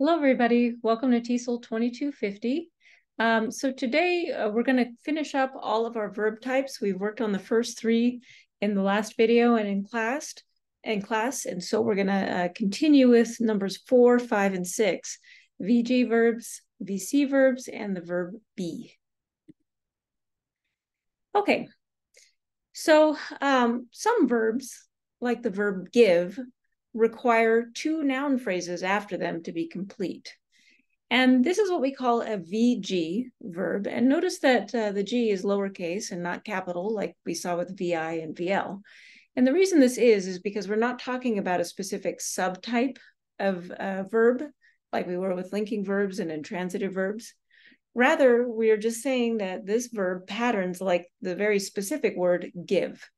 Hello, everybody. Welcome to TESOL 2250. Um, so today uh, we're going to finish up all of our verb types. We've worked on the first three in the last video and in class. In class, and so we're going to uh, continue with numbers four, five, and six: VG verbs, VC verbs, and the verb be. Okay, so um, some verbs, like the verb give, require two noun phrases after them to be complete. And this is what we call a VG verb. And notice that uh, the G is lowercase and not capital, like we saw with VI and VL. And the reason this is, is because we're not talking about a specific subtype of uh, verb, like we were with linking verbs and intransitive verbs. Rather, we are just saying that this verb patterns like the very specific word give.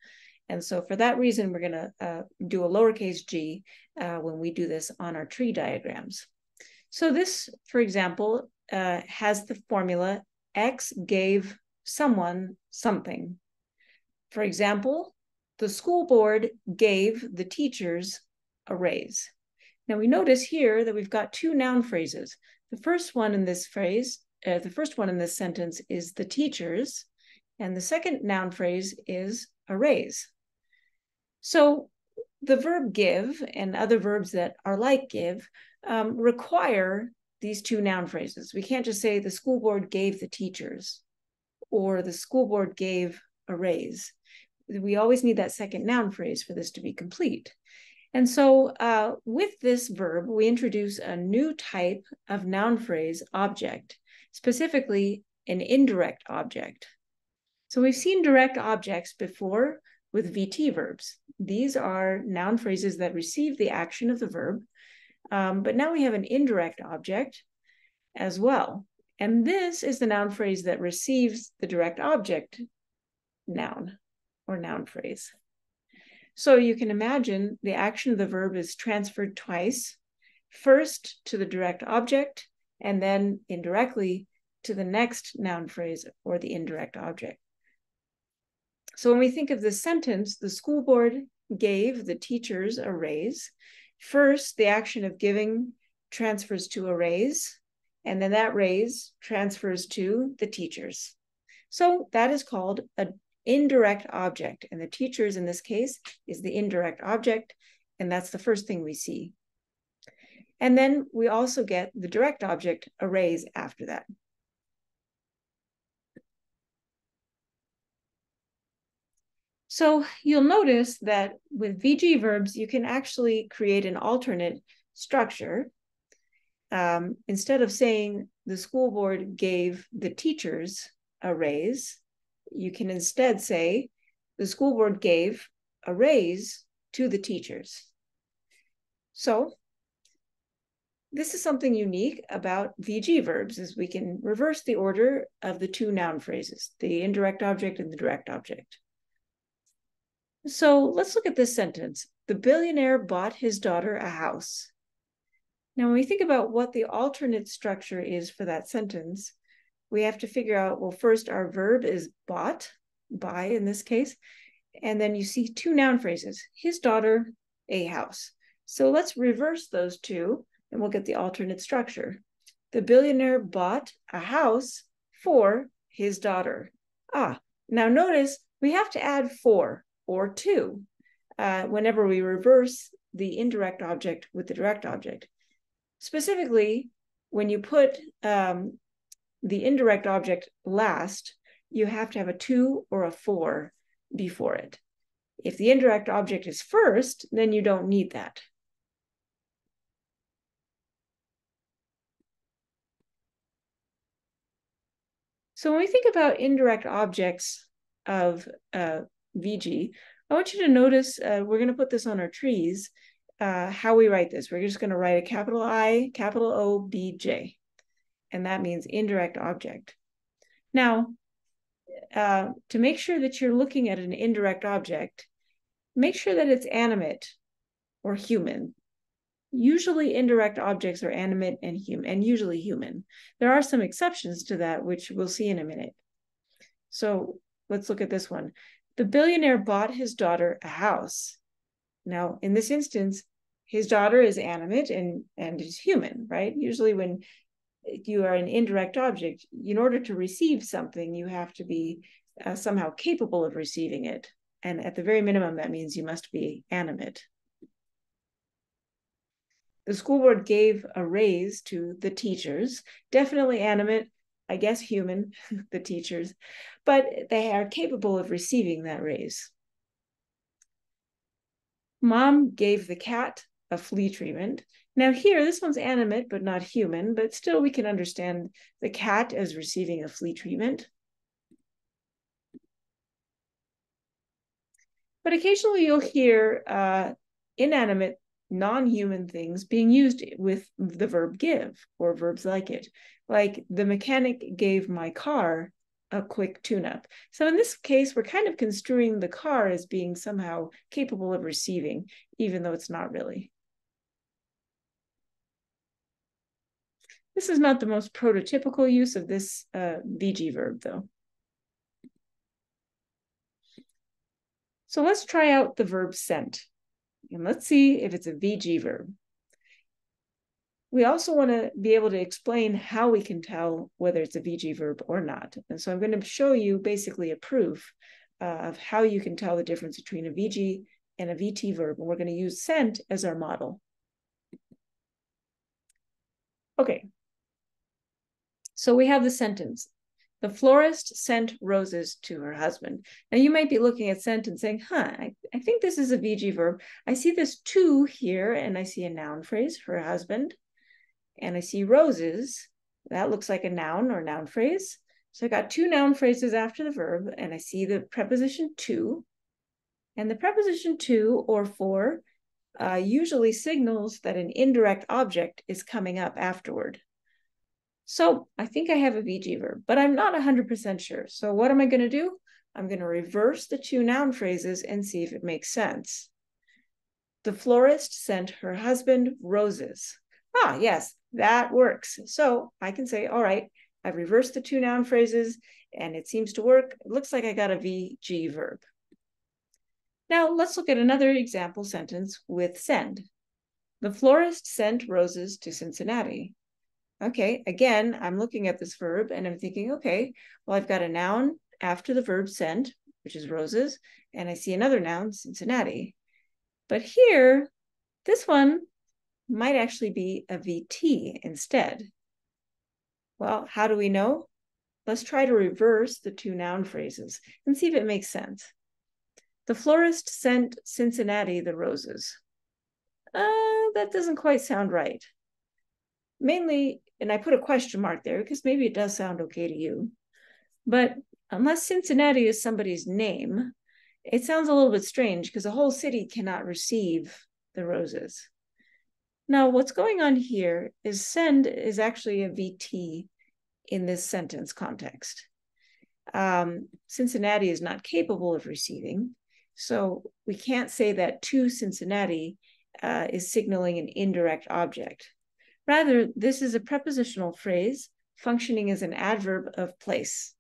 And so for that reason, we're going to uh, do a lowercase g uh, when we do this on our tree diagrams. So this, for example, uh, has the formula X gave someone something. For example, the school board gave the teachers a raise. Now we notice here that we've got two noun phrases. The first one in this phrase, uh, the first one in this sentence is the teachers, and the second noun phrase is a raise. So the verb give and other verbs that are like give um, require these two noun phrases. We can't just say the school board gave the teachers or the school board gave a raise. We always need that second noun phrase for this to be complete. And so uh, with this verb, we introduce a new type of noun phrase object, specifically an indirect object. So we've seen direct objects before with VT verbs. These are noun phrases that receive the action of the verb, um, but now we have an indirect object as well. And this is the noun phrase that receives the direct object noun or noun phrase. So you can imagine the action of the verb is transferred twice, first to the direct object, and then indirectly to the next noun phrase or the indirect object. So when we think of this sentence, the school board gave the teachers a raise. First, the action of giving transfers to a raise, and then that raise transfers to the teachers. So that is called an indirect object. And the teachers in this case is the indirect object, and that's the first thing we see. And then we also get the direct object, a raise, after that. So you'll notice that with VG verbs, you can actually create an alternate structure. Um, instead of saying the school board gave the teachers a raise, you can instead say the school board gave a raise to the teachers. So this is something unique about VG verbs is we can reverse the order of the two noun phrases, the indirect object and the direct object. So let's look at this sentence. The billionaire bought his daughter a house. Now, when we think about what the alternate structure is for that sentence, we have to figure out well, first, our verb is bought, buy in this case. And then you see two noun phrases his daughter, a house. So let's reverse those two and we'll get the alternate structure. The billionaire bought a house for his daughter. Ah, now notice we have to add for or to uh, whenever we reverse the indirect object with the direct object. Specifically, when you put um, the indirect object last, you have to have a to or a for before it. If the indirect object is first, then you don't need that. So when we think about indirect objects of uh, VG, I want you to notice, uh, we're going to put this on our trees, uh, how we write this. We're just going to write a capital I, capital O, B, J. And that means indirect object. Now, uh, to make sure that you're looking at an indirect object, make sure that it's animate or human. Usually indirect objects are animate and human and usually human. There are some exceptions to that, which we'll see in a minute. So let's look at this one. The billionaire bought his daughter a house. Now, in this instance, his daughter is animate and and is human, right? Usually when you are an indirect object, in order to receive something, you have to be uh, somehow capable of receiving it. And at the very minimum, that means you must be animate. The school board gave a raise to the teachers, definitely animate, I guess human, the teachers, but they are capable of receiving that raise. Mom gave the cat a flea treatment. Now, here, this one's animate but not human, but still we can understand the cat as receiving a flea treatment. But occasionally you'll hear uh, inanimate, non human things being used with the verb give or verbs like it. Like the mechanic gave my car a quick tune up. So in this case, we're kind of construing the car as being somehow capable of receiving, even though it's not really. This is not the most prototypical use of this uh, VG verb, though. So let's try out the verb sent, and let's see if it's a VG verb. We also want to be able to explain how we can tell whether it's a VG verb or not. And so I'm going to show you basically a proof uh, of how you can tell the difference between a VG and a VT verb. And we're going to use sent as our model. Okay, so we have the sentence. The florist sent roses to her husband. Now you might be looking at sent and saying, huh, I, I think this is a VG verb. I see this to here and I see a noun phrase, her husband. And I see roses. That looks like a noun or noun phrase. So I got two noun phrases after the verb and I see the preposition to. And the preposition to or for uh, usually signals that an indirect object is coming up afterward. So I think I have a VG verb, but I'm not 100% sure. So what am I going to do? I'm going to reverse the two noun phrases and see if it makes sense. The florist sent her husband roses. Ah, yes, that works. So I can say, all right, I've reversed the two noun phrases and it seems to work. It looks like I got a VG verb. Now let's look at another example sentence with send. The florist sent roses to Cincinnati. Okay, again, I'm looking at this verb and I'm thinking, okay, well, I've got a noun after the verb sent, which is roses, and I see another noun, Cincinnati. But here, this one might actually be a VT instead. Well, how do we know? Let's try to reverse the two noun phrases and see if it makes sense. The florist sent Cincinnati the roses. Uh, that doesn't quite sound right. Mainly and I put a question mark there because maybe it does sound okay to you. But unless Cincinnati is somebody's name, it sounds a little bit strange because a whole city cannot receive the roses. Now, what's going on here is send is actually a VT in this sentence context. Um, Cincinnati is not capable of receiving, so we can't say that to Cincinnati uh, is signaling an indirect object. Rather, this is a prepositional phrase functioning as an adverb of place.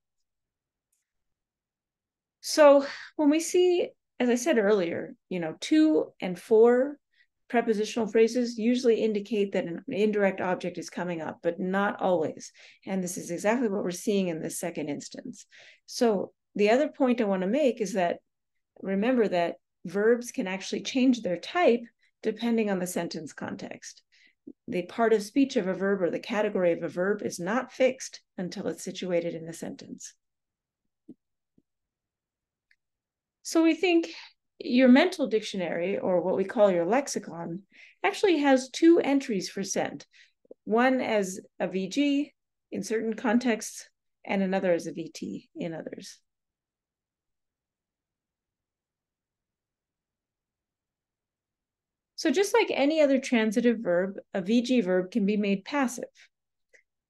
So when we see, as I said earlier, you know, to and for prepositional phrases usually indicate that an indirect object is coming up, but not always. And this is exactly what we're seeing in this second instance. So the other point I want to make is that remember that verbs can actually change their type depending on the sentence context the part of speech of a verb or the category of a verb is not fixed until it's situated in the sentence. So we think your mental dictionary, or what we call your lexicon, actually has two entries for sent. One as a VG in certain contexts, and another as a VT in others. So just like any other transitive verb, a VG verb can be made passive.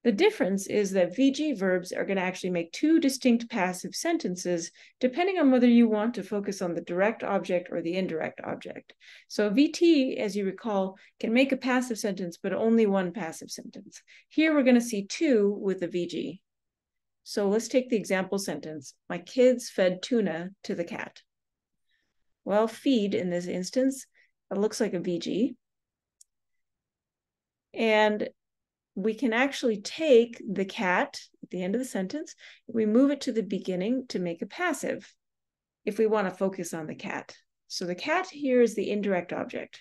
The difference is that VG verbs are going to actually make two distinct passive sentences, depending on whether you want to focus on the direct object or the indirect object. So VT, as you recall, can make a passive sentence, but only one passive sentence. Here we're going to see two with a VG. So let's take the example sentence. My kids fed tuna to the cat. Well, feed in this instance it looks like a VG. And we can actually take the cat at the end of the sentence, we move it to the beginning to make a passive if we want to focus on the cat. So the cat here is the indirect object.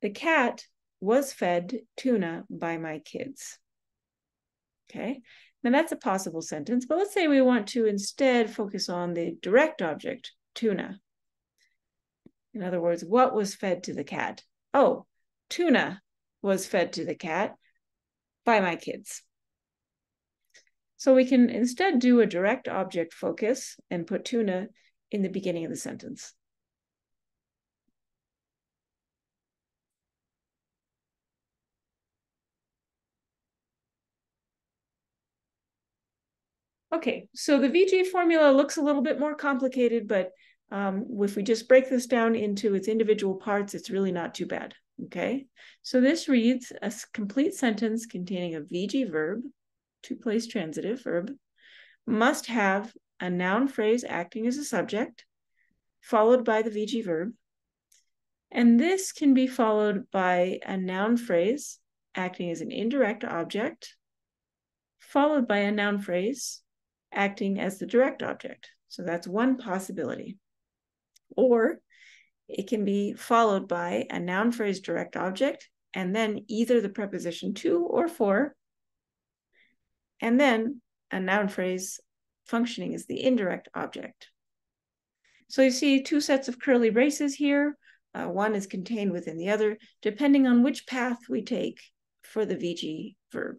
The cat was fed tuna by my kids. Okay, now that's a possible sentence, but let's say we want to instead focus on the direct object, tuna. In other words, what was fed to the cat? Oh, tuna was fed to the cat by my kids. So we can instead do a direct object focus and put tuna in the beginning of the sentence. Okay, so the VG formula looks a little bit more complicated, but um, if we just break this down into its individual parts, it's really not too bad. Okay, so this reads a complete sentence containing a VG verb, two place transitive verb, must have a noun phrase acting as a subject, followed by the VG verb. And this can be followed by a noun phrase acting as an indirect object, followed by a noun phrase acting as the direct object. So that's one possibility. Or it can be followed by a noun phrase direct object, and then either the preposition to or for, and then a noun phrase functioning as the indirect object. So you see two sets of curly braces here. Uh, one is contained within the other, depending on which path we take for the VG verb.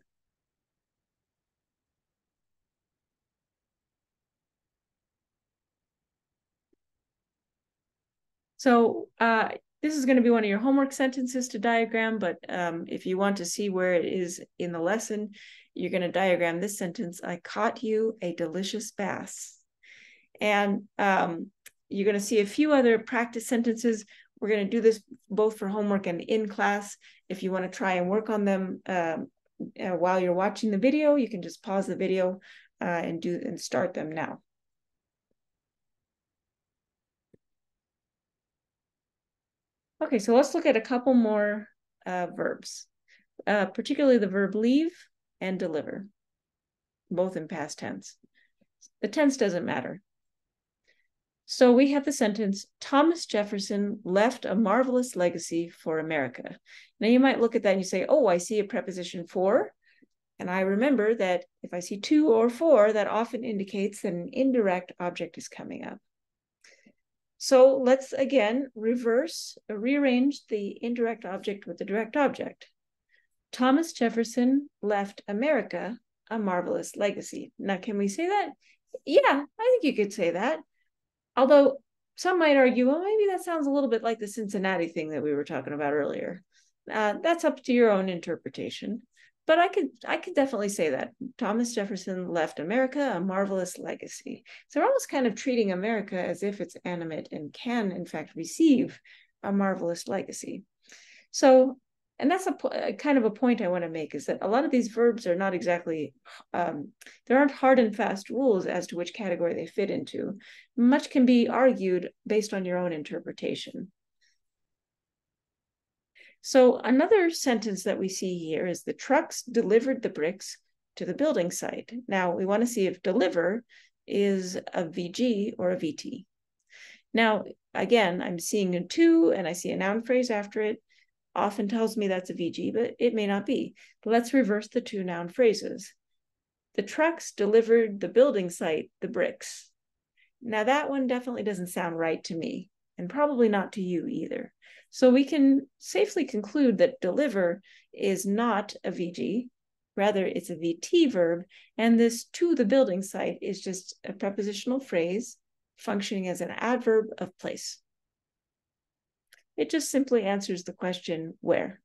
So uh, this is going to be one of your homework sentences to diagram, but um, if you want to see where it is in the lesson, you're going to diagram this sentence, I caught you a delicious bass. And um, you're going to see a few other practice sentences. We're going to do this both for homework and in class. If you want to try and work on them um, uh, while you're watching the video, you can just pause the video uh, and do and start them now. Okay, so let's look at a couple more uh, verbs, uh, particularly the verb leave and deliver, both in past tense. The tense doesn't matter. So we have the sentence Thomas Jefferson left a marvelous legacy for America. Now you might look at that and you say, oh, I see a preposition for. And I remember that if I see to or for, that often indicates that an indirect object is coming up. So let's again reverse, rearrange the indirect object with the direct object. Thomas Jefferson left America a marvelous legacy. Now, can we say that? Yeah, I think you could say that. Although some might argue, well, maybe that sounds a little bit like the Cincinnati thing that we were talking about earlier. Uh, that's up to your own interpretation but I could I could definitely say that Thomas Jefferson left America a marvelous legacy. So we're almost kind of treating America as if it's animate and can in fact receive a marvelous legacy. So and that's a, a kind of a point I want to make is that a lot of these verbs are not exactly um, there aren't hard and fast rules as to which category they fit into. Much can be argued based on your own interpretation. So another sentence that we see here is the trucks delivered the bricks to the building site. Now we want to see if deliver is a VG or a VT. Now, again, I'm seeing a to and I see a noun phrase after it. Often tells me that's a VG, but it may not be. Let's reverse the two noun phrases. The trucks delivered the building site the bricks. Now that one definitely doesn't sound right to me, and probably not to you either. So we can safely conclude that deliver is not a VG, rather it's a VT verb, and this to the building site is just a prepositional phrase functioning as an adverb of place. It just simply answers the question where.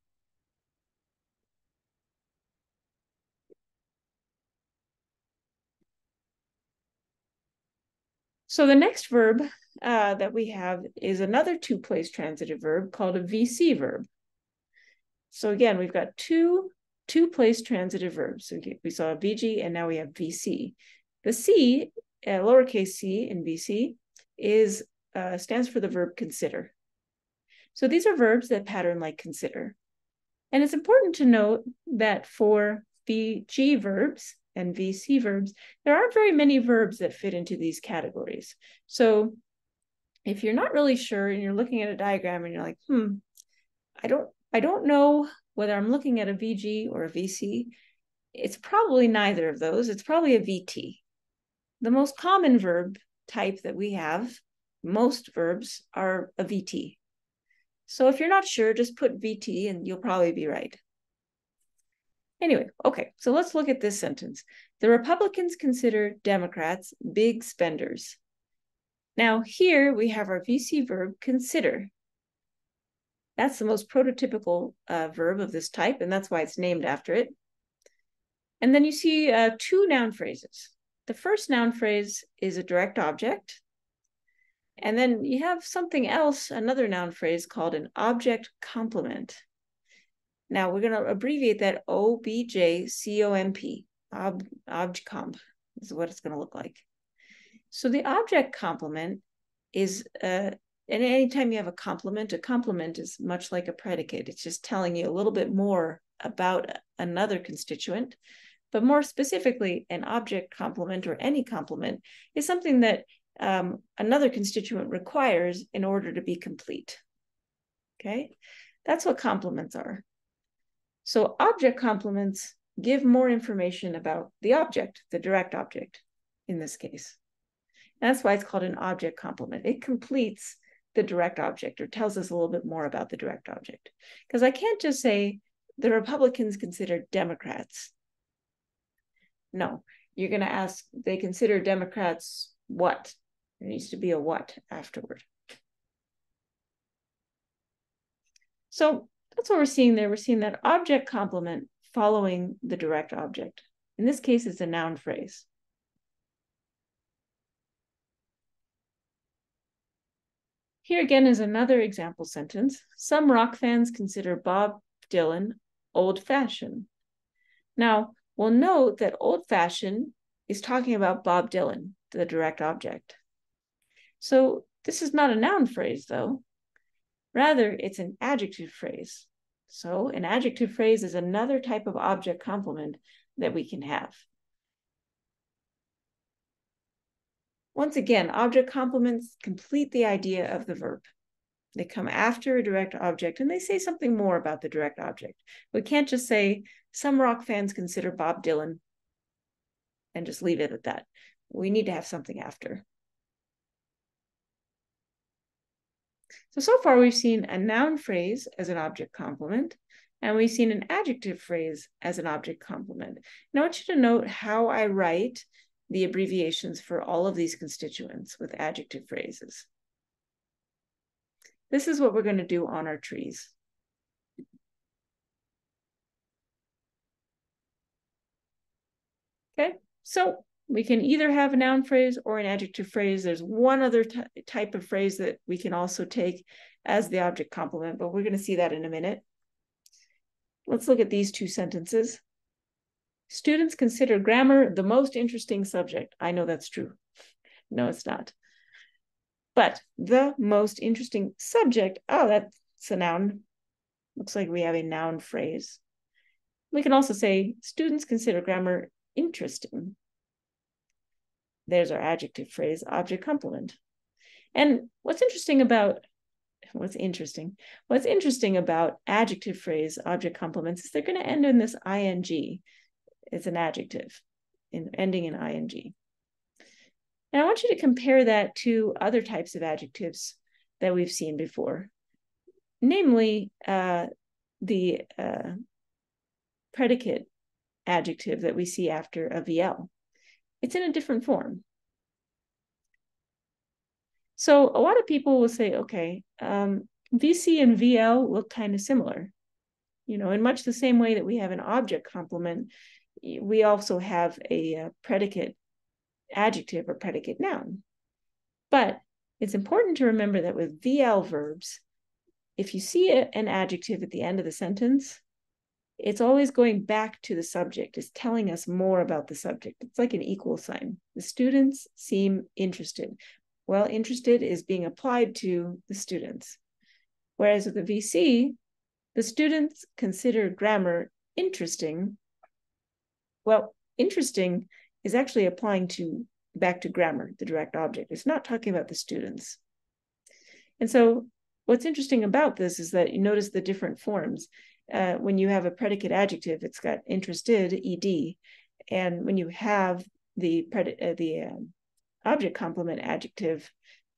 So the next verb uh, that we have is another two place transitive verb called a VC verb. So again, we've got two two place transitive verbs. So we saw VG and now we have VC. The C, uh, lowercase c in VC, is uh, stands for the verb consider. So these are verbs that pattern like consider. And it's important to note that for VG verbs and VC verbs, there aren't very many verbs that fit into these categories. So if you're not really sure and you're looking at a diagram and you're like, hmm, I don't, I don't know whether I'm looking at a VG or a VC, it's probably neither of those. It's probably a VT. The most common verb type that we have, most verbs are a VT. So if you're not sure, just put VT and you'll probably be right. Anyway, okay, so let's look at this sentence. The Republicans consider Democrats big spenders. Now, here we have our VC verb consider. That's the most prototypical uh, verb of this type, and that's why it's named after it. And then you see uh, two noun phrases. The first noun phrase is a direct object. And then you have something else, another noun phrase called an object complement. Now we're going to abbreviate that OBJCOMP, ob, objcomp is what it's going to look like. So the object complement is, uh, and anytime you have a complement, a complement is much like a predicate. It's just telling you a little bit more about another constituent. But more specifically, an object complement or any complement is something that um, another constituent requires in order to be complete. Okay, that's what complements are. So object complements give more information about the object, the direct object in this case. That's why it's called an object complement. It completes the direct object or tells us a little bit more about the direct object. Because I can't just say the Republicans consider Democrats. No, you're going to ask, they consider Democrats what? There needs to be a what afterward. So that's what we're seeing there. We're seeing that object complement following the direct object. In this case, it's a noun phrase. Here again is another example sentence. Some rock fans consider Bob Dylan old fashioned. Now, we'll note that old fashioned is talking about Bob Dylan, the direct object. So this is not a noun phrase, though. Rather, it's an adjective phrase. So an adjective phrase is another type of object complement that we can have. Once again, object complements complete the idea of the verb. They come after a direct object and they say something more about the direct object. We can't just say, some rock fans consider Bob Dylan and just leave it at that. We need to have something after. So, so far we've seen a noun phrase as an object complement, and we've seen an adjective phrase as an object complement. Now I want you to note how I write the abbreviations for all of these constituents with adjective phrases. This is what we're going to do on our trees. Okay, so we can either have a noun phrase or an adjective phrase. There's one other type of phrase that we can also take as the object complement, but we're going to see that in a minute. Let's look at these two sentences. Students consider grammar the most interesting subject. I know that's true. No, it's not. But the most interesting subject, oh, that's a noun. Looks like we have a noun phrase. We can also say students consider grammar interesting. There's our adjective phrase, object complement. And what's interesting about what's interesting, what's interesting about adjective phrase, object complements is they're going to end in this ing. It's an adjective in, ending in ing. And I want you to compare that to other types of adjectives that we've seen before, namely uh, the uh, predicate adjective that we see after a VL. It's in a different form. So a lot of people will say, okay, um, VC and VL look kind of similar. You know, in much the same way that we have an object complement we also have a, uh, predicate adjective or predicate noun. But it's important to remember that with VL verbs, if you see an adjective at the end of the sentence, it's always going back to the subject. It's telling us more about the subject. It's like an equal sign. The students seem interested. Well, interested is being applied to the students. Whereas with the VC, the students consider grammar interesting. Well, interesting is actually applying to back to grammar, the direct object. It's not talking about the students. And so what's interesting about this is that you notice the different forms. Uh, when you have a predicate adjective, it's got interested, ed. And when you have the predicate, uh, the um, object complement adjective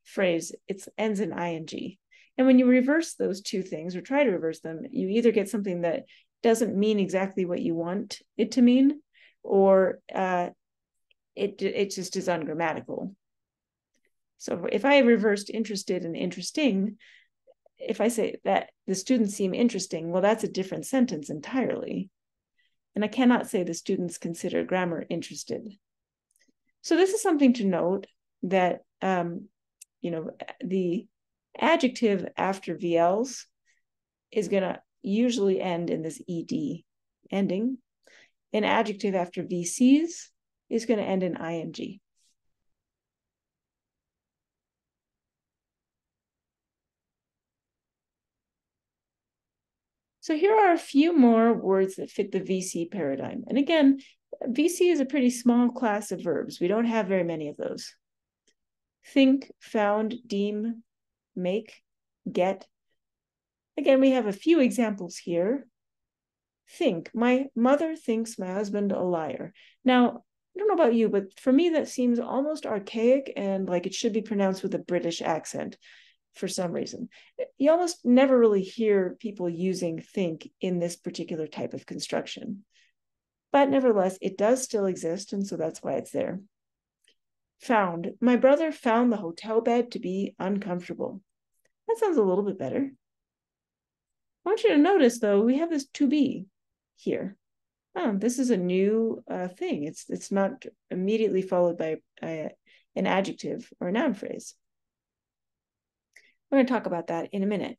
phrase, it ends in ing. And when you reverse those two things or try to reverse them, you either get something that doesn't mean exactly what you want it to mean, or uh, it it just is ungrammatical. So if I reversed interested and interesting, if I say that the students seem interesting, well, that's a different sentence entirely. And I cannot say the students consider grammar interested. So this is something to note that, um, you know, the adjective after VLs is going to usually end in this ED ending. An adjective after VCs is going to end in ing. So here are a few more words that fit the VC paradigm. And again, VC is a pretty small class of verbs. We don't have very many of those. Think, found, deem, make, get. Again, we have a few examples here. Think, my mother thinks my husband a liar. Now, I don't know about you, but for me, that seems almost archaic and like it should be pronounced with a British accent for some reason. You almost never really hear people using think in this particular type of construction. But nevertheless, it does still exist, and so that's why it's there. Found. My brother found the hotel bed to be uncomfortable. That sounds a little bit better. I want you to notice, though, we have this to be here oh, this is a new uh, thing. It's it's not immediately followed by uh, an adjective or a noun phrase. We're going to talk about that in a minute.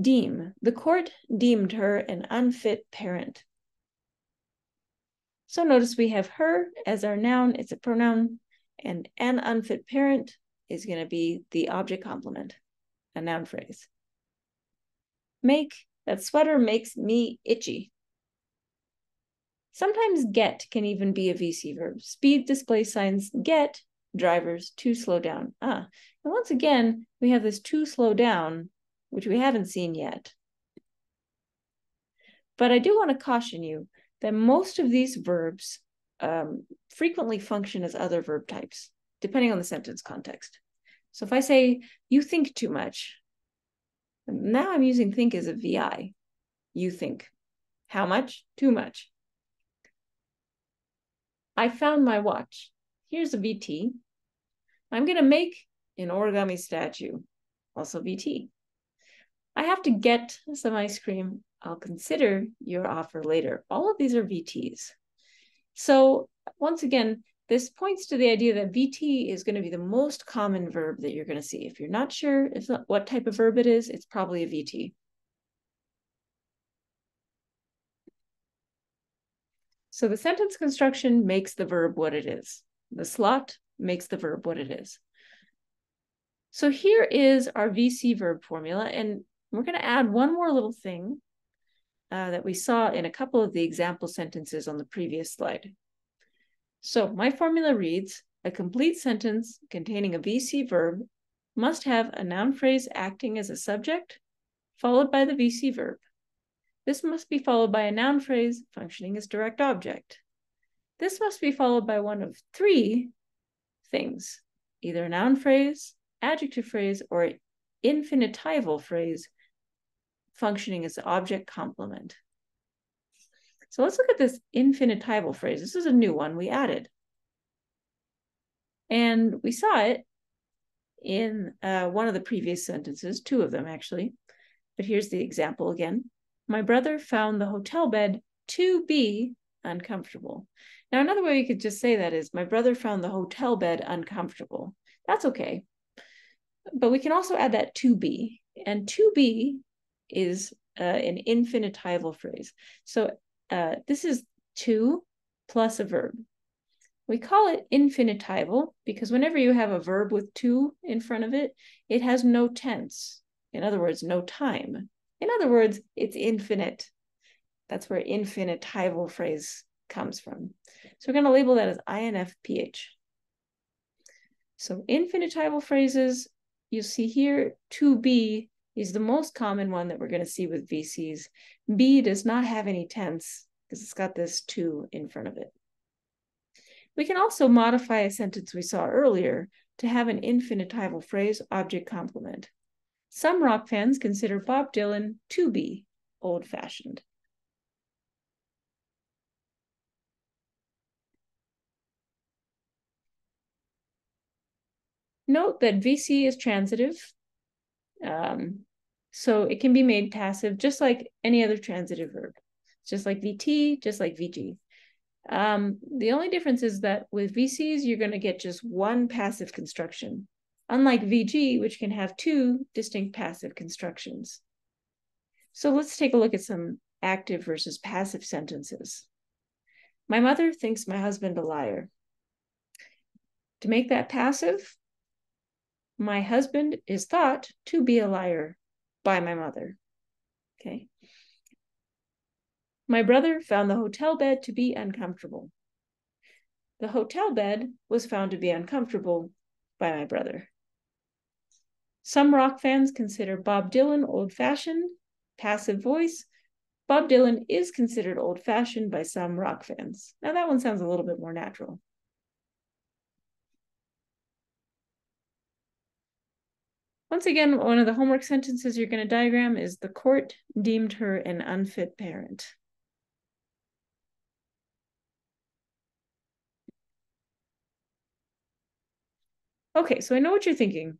Deem. The court deemed her an unfit parent. So notice we have her as our noun, it's a pronoun, and an unfit parent is going to be the object complement, a noun phrase. Make, that sweater makes me itchy. Sometimes get can even be a VC verb. Speed display signs get drivers to slow down. Ah, and once again, we have this to slow down, which we haven't seen yet. But I do want to caution you that most of these verbs um, frequently function as other verb types, depending on the sentence context. So if I say, you think too much, now I'm using think as a VI. You think. How much? Too much. I found my watch. Here's a VT. I'm going to make an origami statue, also VT. I have to get some ice cream. I'll consider your offer later. All of these are VTs. So once again, this points to the idea that VT is going to be the most common verb that you're going to see. If you're not sure if what type of verb it is, it's probably a VT. So the sentence construction makes the verb what it is. The slot makes the verb what it is. So here is our VC verb formula, and we're going to add one more little thing uh, that we saw in a couple of the example sentences on the previous slide. So my formula reads, a complete sentence containing a VC verb must have a noun phrase acting as a subject, followed by the VC verb. This must be followed by a noun phrase functioning as direct object. This must be followed by one of three things, either a noun phrase, adjective phrase, or infinitival phrase functioning as the object complement. So let's look at this infinitival phrase. This is a new one we added. And we saw it in uh, one of the previous sentences, two of them actually. But here's the example again my brother found the hotel bed to be uncomfortable. Now, another way you could just say that is, my brother found the hotel bed uncomfortable. That's okay. But we can also add that to be. And to be is uh, an infinitival phrase. So uh, this is to plus a verb. We call it infinitival because whenever you have a verb with to in front of it, it has no tense. In other words, no time. In other words, it's infinite. That's where infinitival phrase comes from. So we're going to label that as INFPH. So infinitival phrases, you see here, to be is the most common one that we're going to see with VCs. be does not have any tense because it's got this to in front of it. We can also modify a sentence we saw earlier to have an infinitival phrase object complement. Some rock fans consider Bob Dylan to be old fashioned. Note that VC is transitive. Um, so it can be made passive just like any other transitive verb, just like VT, just like VG. Um, the only difference is that with VCs, you're going to get just one passive construction, unlike VG, which can have two distinct passive constructions. So let's take a look at some active versus passive sentences. My mother thinks my husband a liar. To make that passive, my husband is thought to be a liar by my mother. Okay. My brother found the hotel bed to be uncomfortable. The hotel bed was found to be uncomfortable by my brother. Some rock fans consider Bob Dylan old fashioned, passive voice. Bob Dylan is considered old fashioned by some rock fans. Now, that one sounds a little bit more natural. Once again, one of the homework sentences you're going to diagram is the court deemed her an unfit parent. Okay, so I know what you're thinking.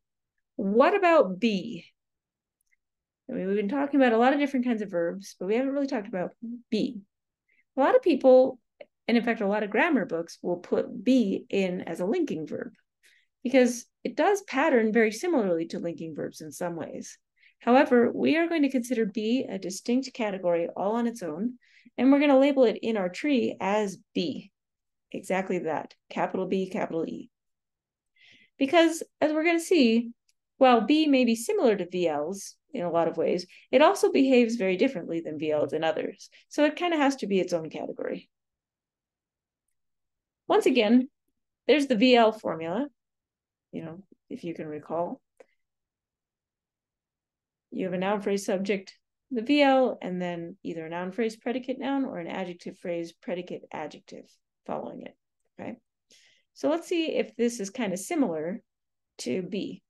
What about be? I mean, we've been talking about a lot of different kinds of verbs, but we haven't really talked about be. A lot of people, and in fact, a lot of grammar books will put be in as a linking verb because it does pattern very similarly to linking verbs in some ways. However, we are going to consider be a distinct category all on its own, and we're going to label it in our tree as be. Exactly that, capital B, capital E. Because as we're going to see, while be may be similar to VLs in a lot of ways, it also behaves very differently than VLs in others. So it kind of has to be its own category. Once again, there's the VL formula, you know, if you can recall. You have a noun phrase subject, the VL, and then either a noun phrase predicate noun or an adjective phrase predicate adjective following it, okay? So let's see if this is kind of similar to be.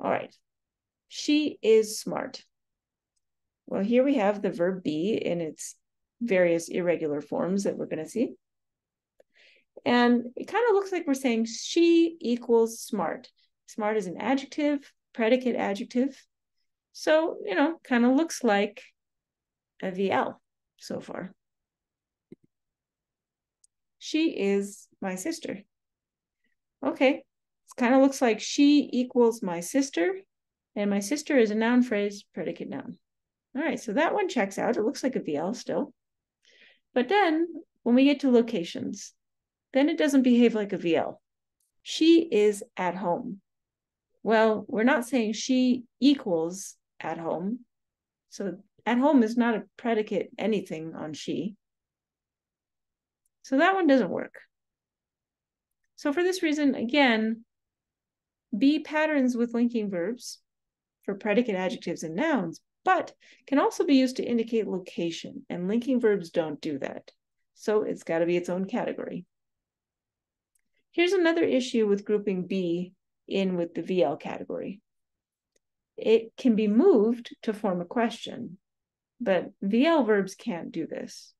All right. She is smart. Well, here we have the verb be in its various irregular forms that we're going to see. And it kind of looks like we're saying she equals smart. Smart is an adjective, predicate adjective. So, you know, kind of looks like a VL so far. She is my sister. Okay, it kind of looks like she equals my sister, and my sister is a noun phrase, predicate noun. All right, so that one checks out. It looks like a VL still. But then when we get to locations, then it doesn't behave like a VL. She is at home. Well, we're not saying she equals at home. So at home is not a predicate anything on she. So that one doesn't work. So for this reason, again, be patterns with linking verbs for predicate adjectives and nouns, but can also be used to indicate location, and linking verbs don't do that. So it's got to be its own category. Here's another issue with grouping be in with the VL category. It can be moved to form a question, but VL verbs can't do this.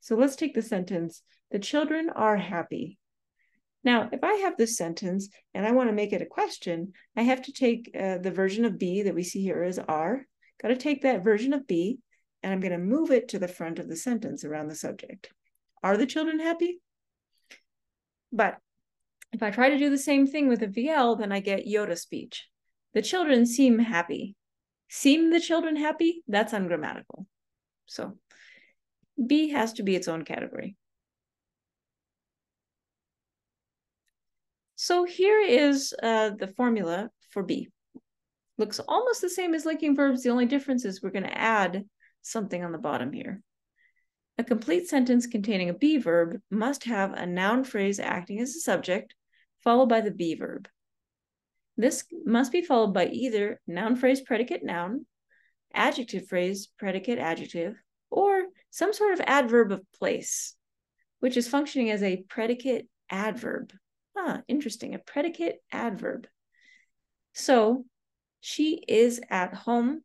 So let's take the sentence, the children are happy. Now, if I have this sentence and I want to make it a question, I have to take uh, the version of be that we see here as are, got to take that version of be and I'm going to move it to the front of the sentence around the subject. Are the children happy? But if I try to do the same thing with a VL, then I get Yoda speech. The children seem happy. Seem the children happy? That's ungrammatical. So be has to be its own category. So here is uh, the formula for be. looks almost the same as linking verbs. The only difference is we're going to add something on the bottom here. A complete sentence containing a be verb must have a noun phrase acting as a subject, followed by the be verb. This must be followed by either noun phrase predicate noun, adjective phrase predicate adjective, or some sort of adverb of place, which is functioning as a predicate adverb. Ah, interesting, a predicate adverb. So she is at home.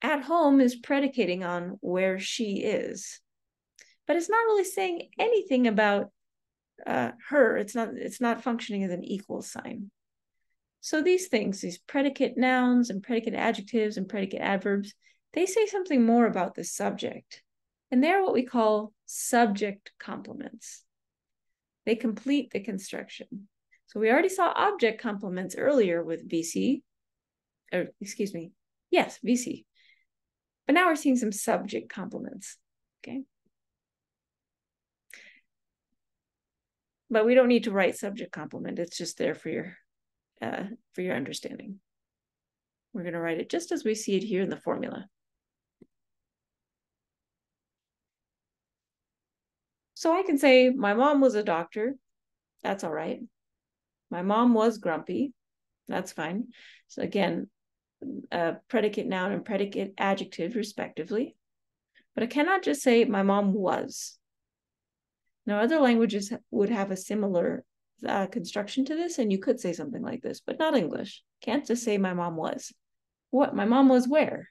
At home is predicating on where she is, but it's not really saying anything about uh, her. It's not. It's not functioning as an equal sign. So these things, these predicate nouns and predicate adjectives and predicate adverbs, they say something more about the subject. And they're what we call subject complements. They complete the construction. So we already saw object complements earlier with VC, or excuse me, yes, VC. But now we're seeing some subject complements, okay? But we don't need to write subject complement. It's just there for your, uh, for your understanding. We're going to write it just as we see it here in the formula. So I can say, my mom was a doctor. That's all right. My mom was grumpy. That's fine. So again, a predicate noun and predicate adjective, respectively. But I cannot just say my mom was. Now, other languages would have a similar uh, construction to this, and you could say something like this, but not English. Can't just say my mom was. What? My mom was where?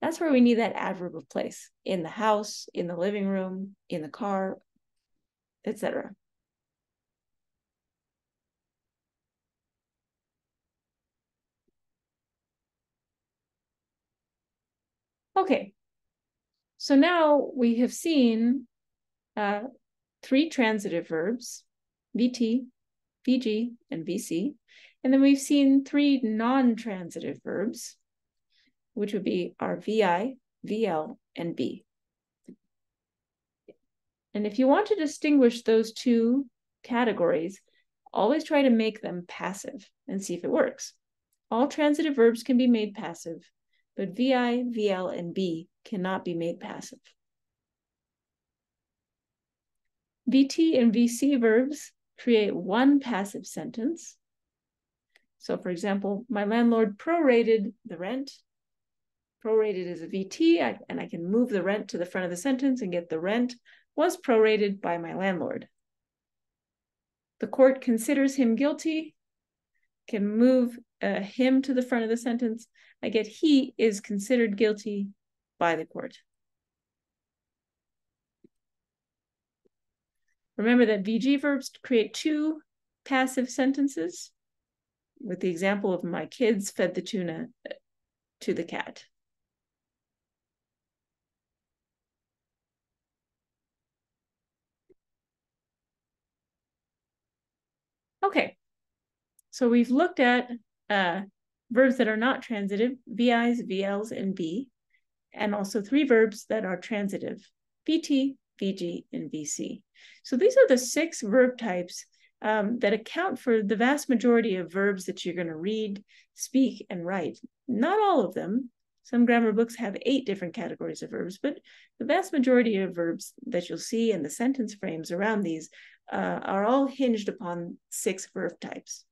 That's where we need that adverb of place in the house, in the living room, in the car, etc. Okay, so now we have seen uh, three transitive verbs, VT, VG, and VC. And then we've seen three non-transitive verbs, which would be our VI, VL, and be. And if you want to distinguish those two categories, always try to make them passive and see if it works. All transitive verbs can be made passive, but VI, VL, and be cannot be made passive. VT and VC verbs create one passive sentence. So for example, my landlord prorated the rent. Prorated is a VT, and I can move the rent to the front of the sentence and get the rent was prorated by my landlord. The court considers him guilty, can move uh, him to the front of the sentence, I get he is considered guilty by the court. Remember that VG verbs create two passive sentences with the example of my kids fed the tuna to the cat. Okay, so we've looked at uh, verbs that are not transitive, VIs, VLs, and be, and also three verbs that are transitive, VT, VG, and VC. So these are the six verb types um, that account for the vast majority of verbs that you're going to read, speak, and write. Not all of them. Some grammar books have eight different categories of verbs, but the vast majority of verbs that you'll see in the sentence frames around these uh, are all hinged upon six verb types.